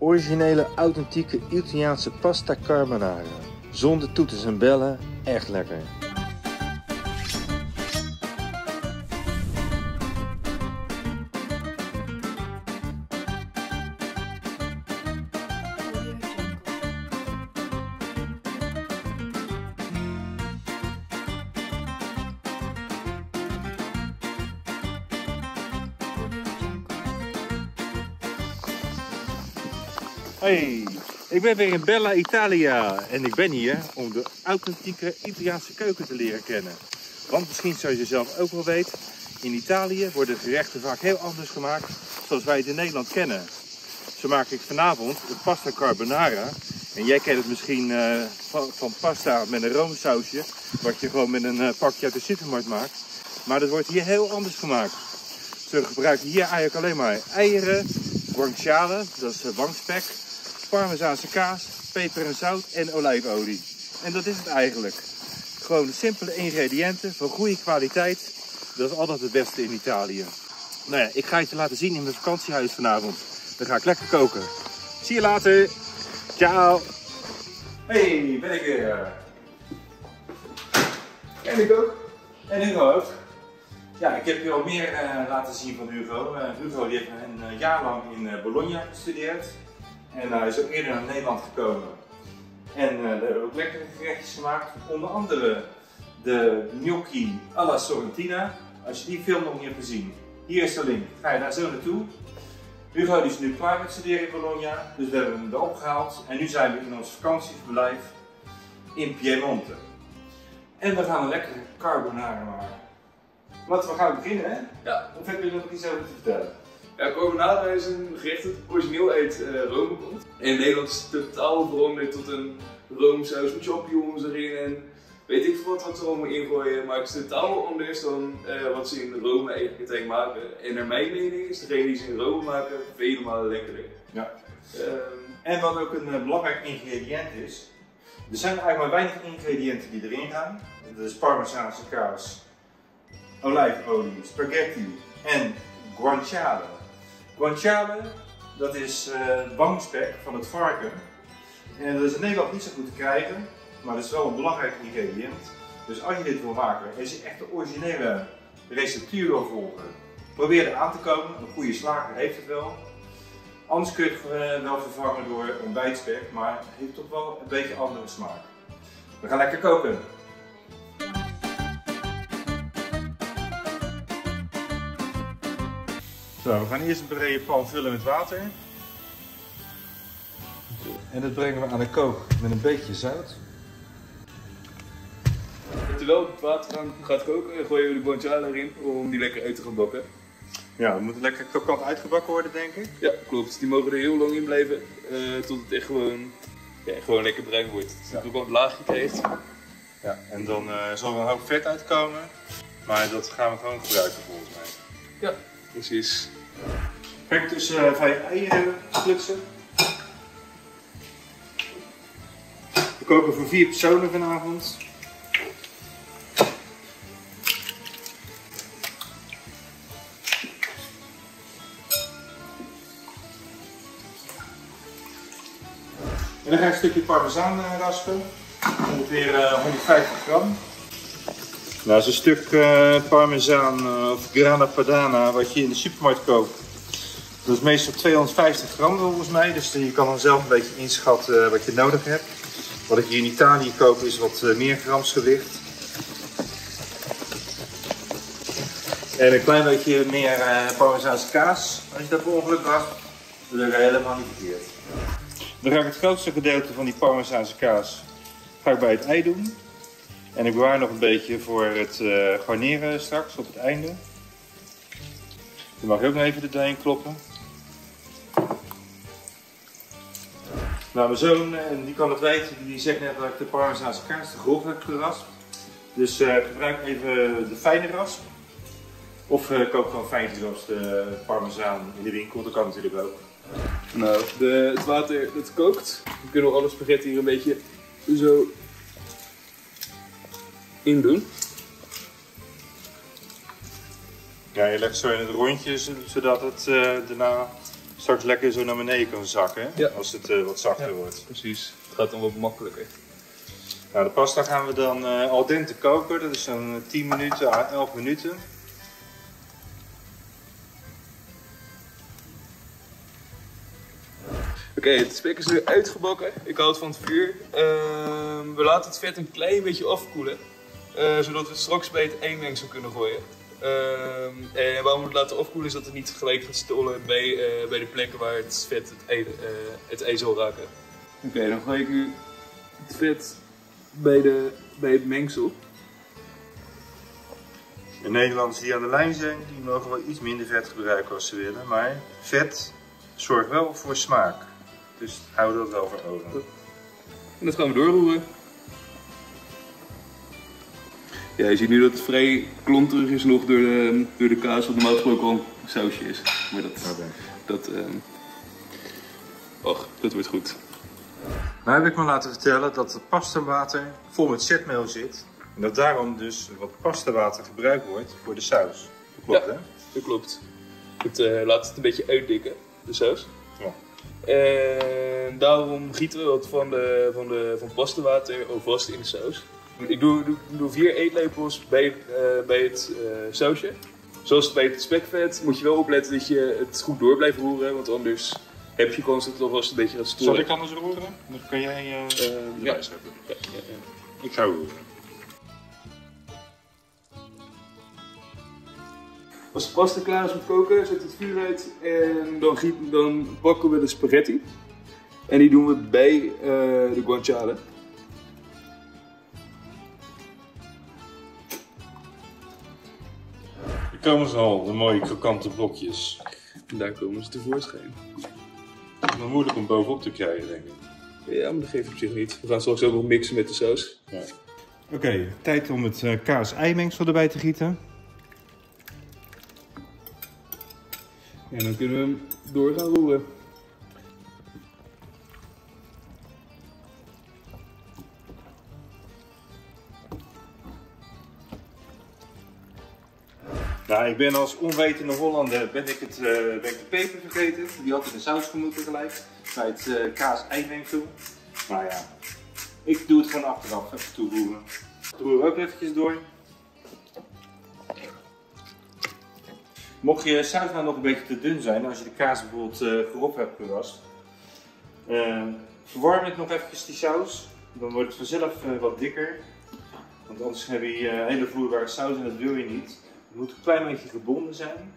Originele, authentieke Italiaanse pasta carbonara. Zonder toeters en bellen, echt lekker. Hey, ik ben weer in Bella Italia en ik ben hier om de authentieke Italiaanse keuken te leren kennen. Want misschien zoals je zelf ook wel weet, in Italië worden gerechten vaak heel anders gemaakt zoals wij het in Nederland kennen. Zo maak ik vanavond een pasta carbonara. En jij kent het misschien eh, van, pasta met een roomsausje, wat je gewoon met een uh, pakje uit de supermarkt maakt. Maar dat wordt hier heel anders gemaakt. Ze gebruiken hier eigenlijk alleen maar eieren, guanciale, dat is wangspek, parmezaanse kaas, peper en zout en olijfolie. En dat is het eigenlijk. Gewoon simpele ingrediënten van goede kwaliteit. Dat is altijd het beste in Italië. Nou ja, ik ga het je laten zien in mijn vakantiehuis vanavond. Dan ga ik lekker koken. Zie je later. Ciao. Hey, ben ik weer. En ik ook. En Hugo ook. Ja, ik heb je al meer uh, laten zien van Hugo. Uh, Hugo die heeft een jaar lang in Bologna gestudeerd. En hij is ook eerder naar Nederland gekomen. En daar hebben we ook lekkere gerechtjes gemaakt. Onder andere de gnocchi alla Sorrentina. Als je die film nog niet hebt gezien, hier is de link. Ga je daar zo naartoe. Hugo is nu klaar met studeren in Bologna, dus we hebben hem erop gehaald. En nu zijn we in ons vakantieverblijf in Piemonte. En we gaan een lekkere carbonara maken. Laten we gaan beginnen, hè? Ja. Of heb je nog iets over te vertellen? Ja, carbonara is een gerecht dat origineel uit uh, Rome komt. In Nederland is het totaal veranderd tot een roomsaus met champignons erin en weet ik veel wat, wat ze allemaal ingooien. Maar het is totaal anders dan uh, wat ze in Rome eigenlijk maken. En naar mijn mening is degene die ze in Rome maken vele malen lekkerder. Ja. Um, en wat ook een uh, belangrijk ingrediënt is, er zijn eigenlijk maar weinig ingrediënten die erin gaan. Dat is parmezaanse kaas, olijfolie, spaghetti en guanciale. Guanciale, dat is uh, wangspek van het varken. En dat is in Nederland niet zo goed te krijgen, maar dat is wel een belangrijk ingrediënt. Dus als je dit wil maken en je echt de originele receptuur wil volgen, probeer er aan te komen. Een goede slager heeft het wel. Anders kun je het wel vervangen door ontbijtspek, maar het heeft toch wel een beetje andere smaak. We gaan lekker koken. Zo, we gaan eerst een brede pan vullen met water. En dat brengen we aan de kook met een beetje zout. Terwijl het water aan gaat koken, gooien we de guanciale erin om die lekker uit te gaan bakken. Ja, dat moet lekker krokant uitgebakken worden, denk ik. Ja, klopt. Die mogen er heel lang in blijven, uh, tot het echt gewoon, ja, gewoon lekker bruin wordt. Dat het ja. krokant laagje krijgt. Ja, en dan uh, zal er een hoop vet uitkomen, maar dat gaan we gewoon gebruiken volgens mij. Ja, precies. Kijk, dus uh, vijf eieren splitsen. We koken voor vier personen vanavond. En dan ga ik een stukje parmezaan uh, raspen. Ongeveer uh, 150 gram. Nou, dat is een stuk uh, parmezaan of grana padana wat je in de supermarkt koopt. Dat is meestal 250 gram volgens mij, dus je kan dan zelf een beetje inschatten uh, wat je nodig hebt. Wat ik hier in Italië koop is wat meer gramsgewicht. En een klein beetje meer parmezaanse kaas, als je dat per ongeluk raspt. Dat is helemaal niet verkeerd. Dan ga ik het grootste gedeelte van die parmezaanse kaas ga ik bij het ei doen. En ik bewaar nog een beetje voor het garneren straks op het einde. Dan mag je ook nog even de doorheen kloppen. Nou, mijn zoon, en die kan het weten, die zegt net dat ik de parmezaanse kaas te grof heb geraspt. Dus uh, gebruik even de fijne rasp. Of uh, koop gewoon fijn geraspte parmezaan in de winkel, dat kan natuurlijk ook. Nou, de, het water dat kookt. We kunnen alle spaghetti hier een beetje zo in doen. Ja, je legt zo in het rondje zodat het daarna straks lekker zo naar beneden kan zakken. Ja. Als het eh, wat zachter Ja. wordt. Precies. Het gaat dan wat makkelijker. Nou, de pasta gaan we dan eh, al dente koken. Dat is zo'n 10 minuten à 11 minuten. Oké, het spek is nu uitgebakken. Ik houd van het vuur. Ehm, we laten het vet een klein beetje afkoelen. eh, zodat we het straks bij het eenmengsel kunnen gooien. Ehm, en waarom we het laten afkoelen is dat het niet gelijk gaat stollen bij, eh, bij de plekken waar het vet het eh, het ei zal raken. Oké, dan gooi ik nu het vet bij, de, bij het mengsel. De Nederlanders die aan de lijn zijn, die mogen wel iets minder vet gebruiken als ze willen. Maar vet zorgt wel voor smaak. Dus hou dat wel voor ogen. En dat gaan we doorroeren. Ja, je ziet nu dat het vrij klonterig is nog door de, door de kaas, wat normaal gesproken al een sausje is. Maar dat, dat, ehm och, dat wordt goed. Nou heb ik me laten vertellen dat het pastawater vol met zetmeel zit. En dat daarom dus wat pastawater gebruikt wordt voor de saus. Dat klopt Ja. hè? Dat klopt. Goed, eh laat het een beetje uitdikken, de saus. Ja. En daarom gieten we wat van, de, van, de, van pastawater alvast in de saus. Ik doe, doe, doe vier eetlepels bij, eh, bij het eh, sausje. Zoals bij het spekvet moet je wel opletten dat je het goed door blijft roeren, want anders heb je kans dat het alvast een beetje gaat storen. Zal ik anders roeren? Dan kan jij uh, Eh, ja. hebben. Ja, ja, ja. Ik ga roeren. Als de pasta klaar is met koken, zet het vuur uit en dan, giet, dan pakken we de spaghetti. En die doen we bij eh, de guanciale. Hier komen ze al, de mooie krokante blokjes. En daar komen ze tevoorschijn. Het is nog moeilijk om bovenop te krijgen, denk ik. Ja, maar dat geeft op zich niet. We gaan straks ook nog mixen met de saus. Oké, tijd om het uh, kaas-eimengsel erbij te gieten. En dan kunnen we hem door gaan roeren. Nou, ik ben als onwetende Hollander ben ik, het, uh, ben ik de peper vergeten. Die had in de saus gemoeten gelijk. Bij het uh, kaas-eimengsel. Maar ja, ik doe het gewoon achteraf. Even toevoegen. Roer ook eventjes door. Mocht je saus nou nog een beetje te dun zijn, als je de kaas bijvoorbeeld uh, hebt gerast, verwarm het nog eventjes die saus. Dan wordt het vanzelf wat dikker. Want anders heb je hele vloeibare saus en dat wil je niet. Het moet een klein beetje gebonden zijn.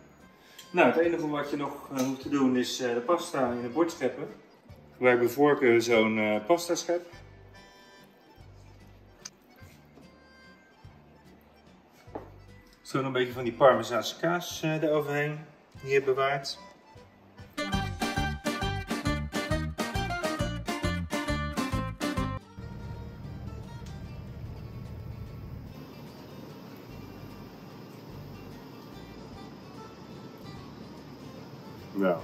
Nou, het enige wat je nog hoeft te doen is uh, de pasta in het bord scheppen. Ik gebruik bij voorkeur zo'n uh, pasta schep. Zo een beetje van die parmezaanse kaas eroverheen, hier bewaard. Nou,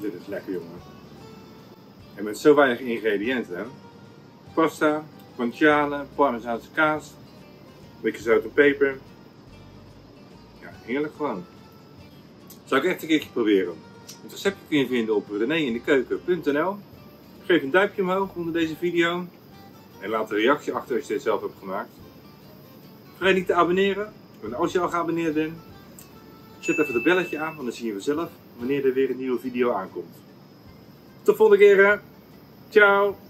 dit is lekker jongen. En met zo weinig ingrediënten. Pasta, guanciale, parmezaanse kaas, een beetje zout en peper. Ja, heerlijk gewoon. Zou ik echt een keertje proberen. Het receptje kun je vinden op renéindekeuken.nl Geef een duimpje omhoog onder deze video. En laat een reactie achter als je dit zelf hebt gemaakt. Vergeet niet te abonneren. En als je al geabonneerd bent, zet even het belletje aan, want dan zie je vanzelf wanneer er weer een nieuwe video aankomt. Tot de volgende keer. Ciao!